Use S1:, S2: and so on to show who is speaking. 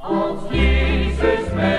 S1: Als Jezus men. mij